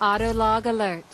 Autolog alert.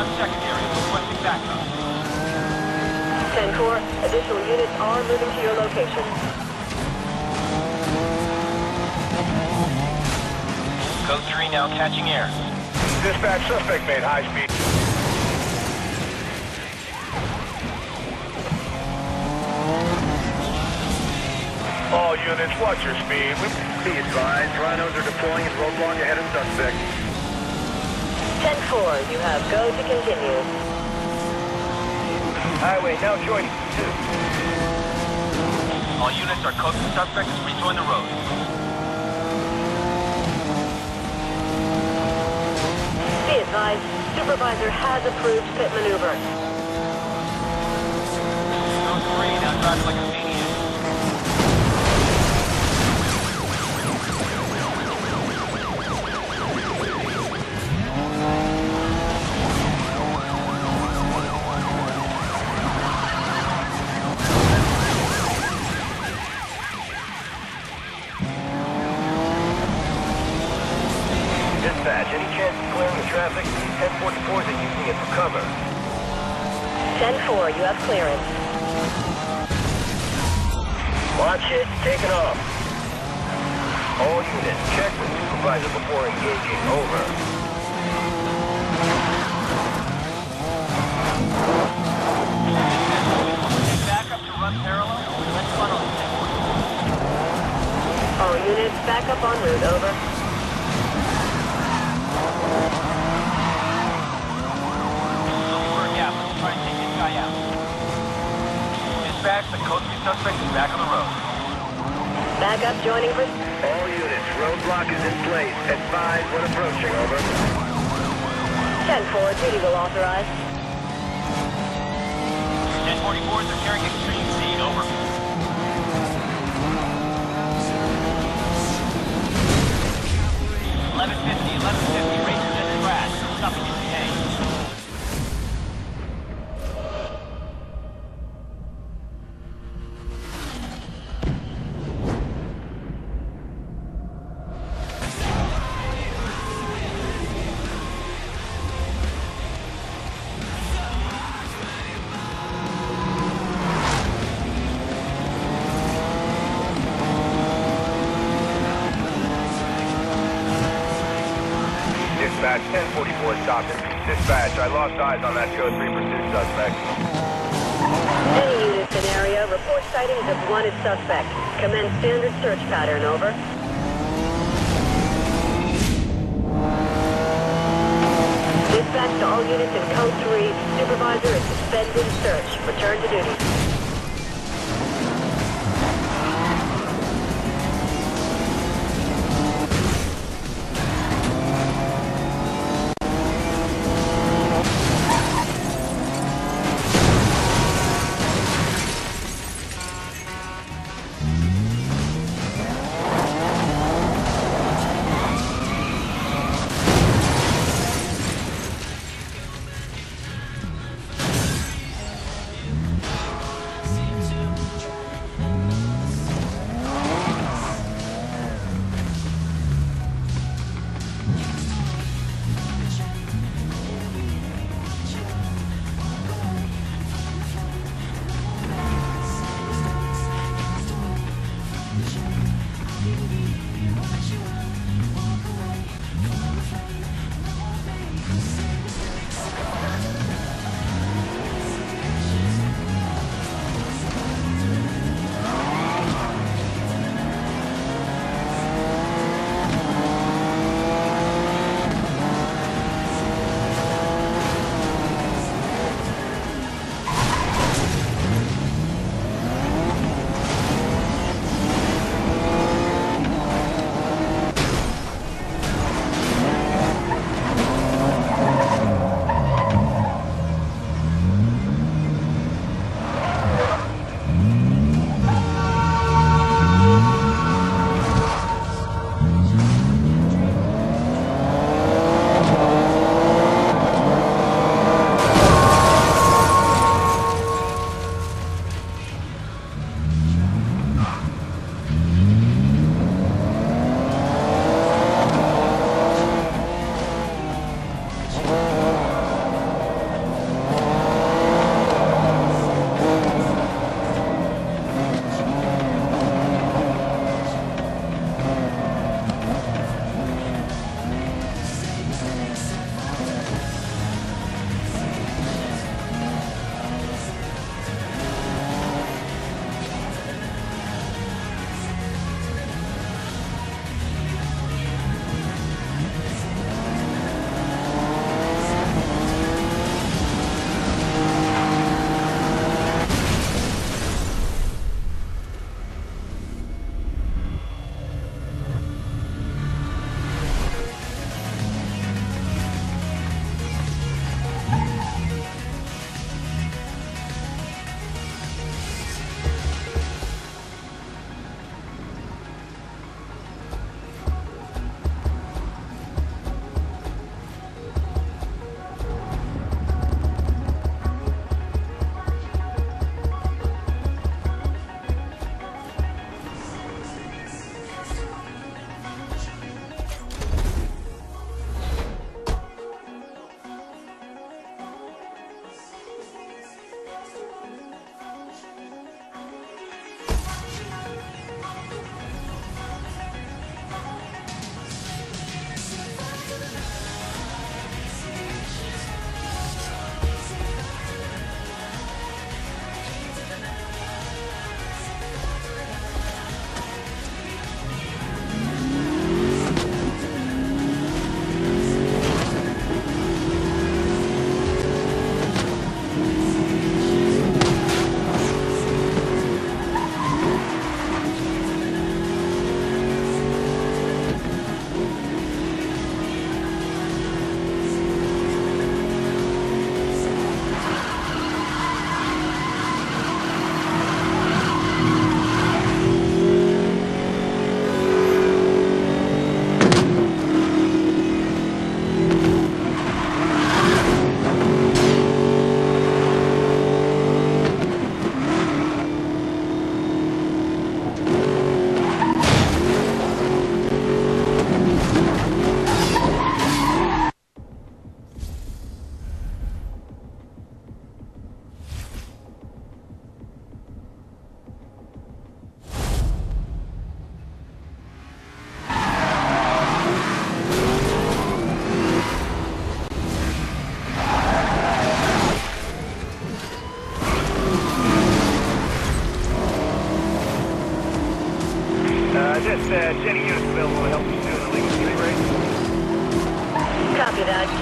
Lead on secondary, requesting backup. 10-4, additional units are moving to your location. Code 3 now catching air. Dispatch suspect made high speed. All units, watch your speed. We be advised, rhinos are deploying and roadblock ahead of suspect. 10-4, you have go to continue. Highway now joining two. All units are close to suspect rejoin the road. Be advised, supervisor has approved pit maneuver. Code 3 now drives like a Watch it, taking off. All units, check with supervisor before engaging. Over. Back up parallel. Let's run on All units back up en route, over. Dispatch, the code 3 suspect is back on the road. Back up joining for... All units, roadblock is in place. Advise when approaching, over. 10-4, duty will authorize. 1044s are carrying extreme speed, over. Eleven fifty, eleven fifty, 1044 Stockton. Dispatch, I lost eyes on that code 3 pursuit suspect. Any units in area, report sightings of wanted suspect. Commence standard search pattern, over. Dispatch to all units in code 3. Supervisor is suspended search. Return to duty.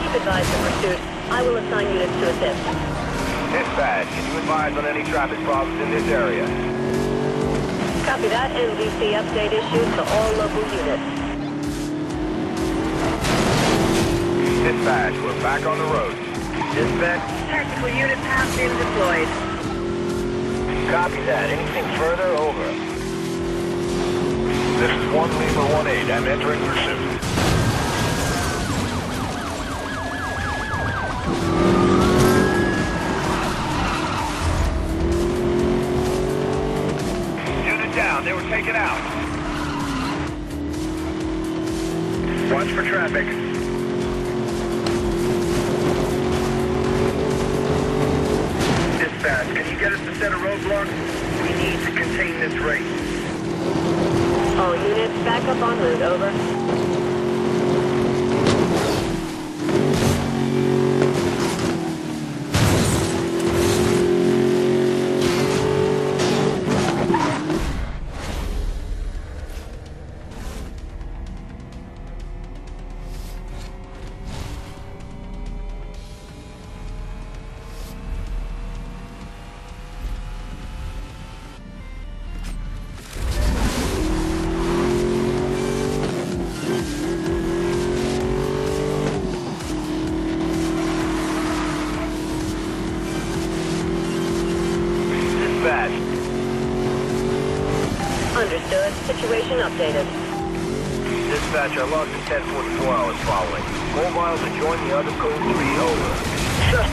Keep advised of pursuit. I will assign units to assist. Dispatch, can you advise on any traffic problems in this area? Copy that. NVC update issued to all local units. Dispatch, we're back on the road. Dispatch, Tactical unit path in deployed. copy that. Anything further? Over. This is 1 Lima 1-8. I'm entering pursuit. All units back up on route. Over.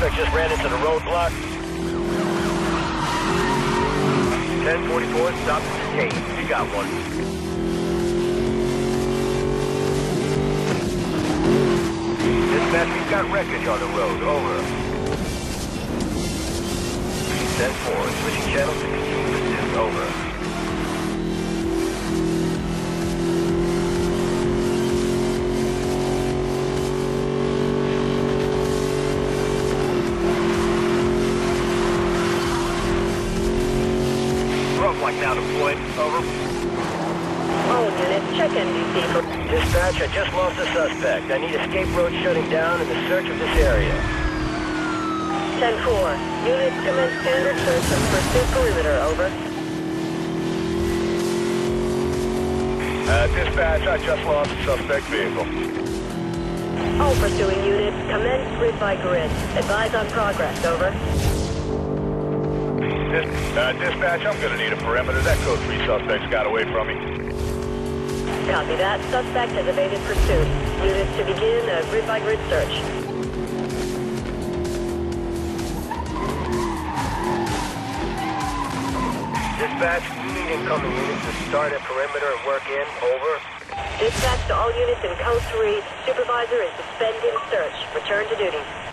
Suspect just ran into the roadblock. 1044, stop the detain. You got one. Dispatch, we've got wreckage on the road, over. 10-4, switching channels to continue pursuit, over. All units check NVC for... Dispatch, I just lost a suspect. I need escape road shutting down in the search of this area. 10-4. Units commence standard search of pursuit perimeter. Over. Uh, dispatch, I just lost a suspect vehicle. All pursuing units commence grid by grid. Advise on progress. Over. Dis- uh, dispatch, I'm gonna need a perimeter. That code 3 suspect's got away from me. Copy that. Suspect has evaded pursuit. Units to begin a grid by grid search. Dispatch, we need incoming units to start at perimeter and work in. Over. Dispatch to all units in code 3. Supervisor is suspending search. Return to duty.